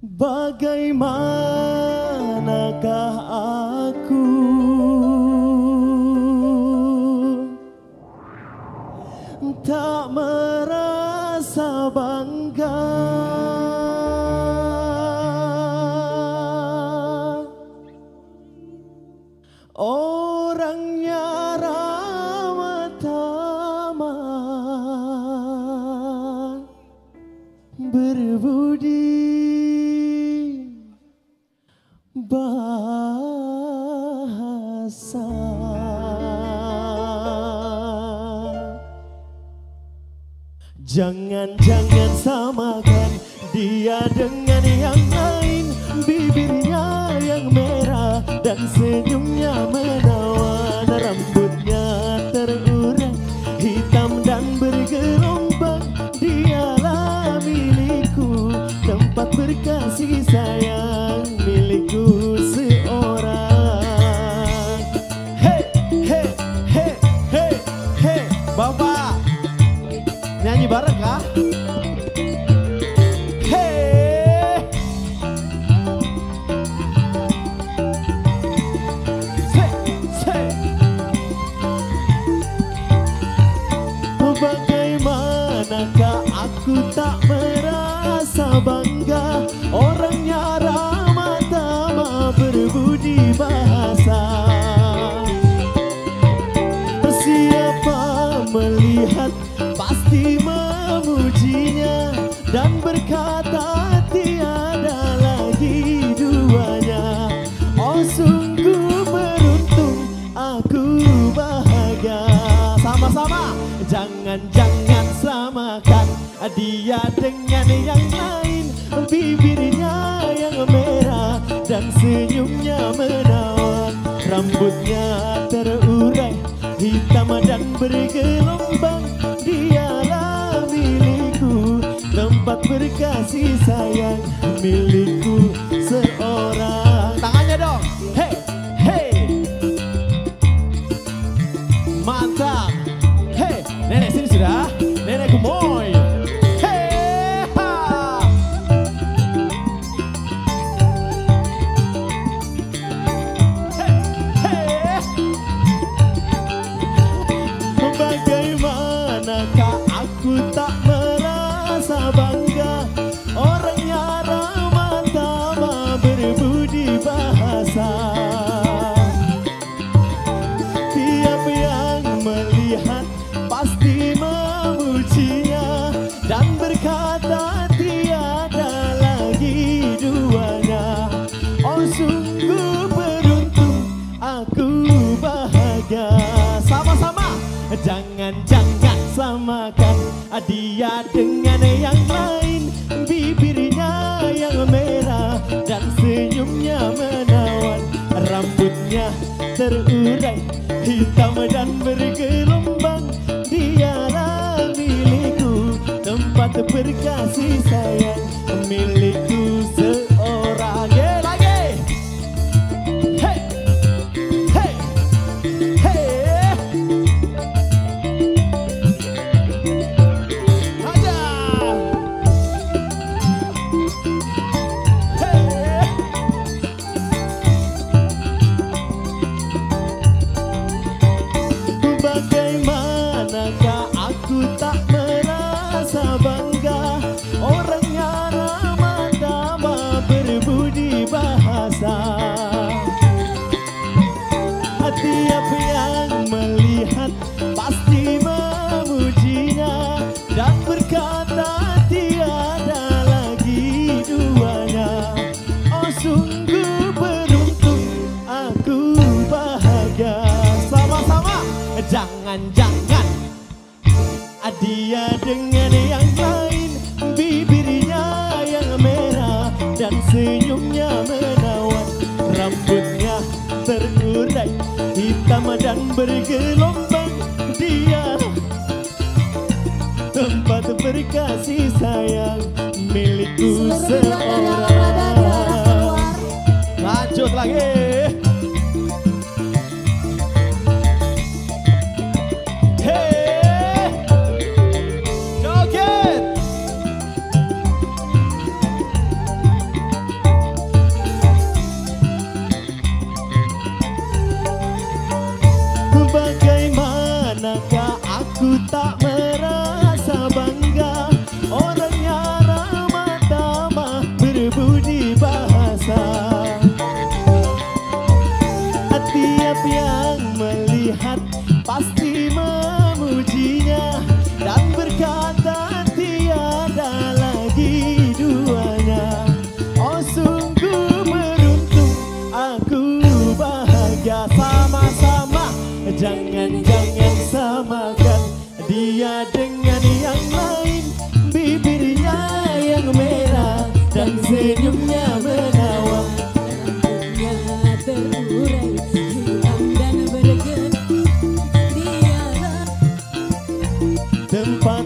Bagaimanakah aku? Tak merasa bangga bahasa Jangan-jangan samakan dia dengan yang lain. Bibirnya yang merah dan senyumnya menawan bareng kah? Dan berkata tiada lagi duanya. Oh sungguh beruntung aku bahagia. Sama-sama Jangan-jangan samakan dia dengan yang lain. Bibirnya yang merah dan senyumnya menawan Rambutnya terurai hitam dan bergelombang tempat berkasih sayang Milikku seorang Sungguh beruntung aku bahagia. Sama-sama. Jangan-jangan samakan dia dengan yang lain. Bibirnya yang merah dan senyumnya menawan. Rambutnya terurai hitam dan bergelombang. Dialah milikku tempat berkasih sayang Milikku Jangan-jangan dia dengan yang lain Bibirnya yang merah dan senyumnya menawan. Rambutnya terurai hitam dan bergelombang Dia Hadir sayang milikku seorang. Lanjut lagi. Bagaimanakah aku tak merasa yang melihat pasti mau temper.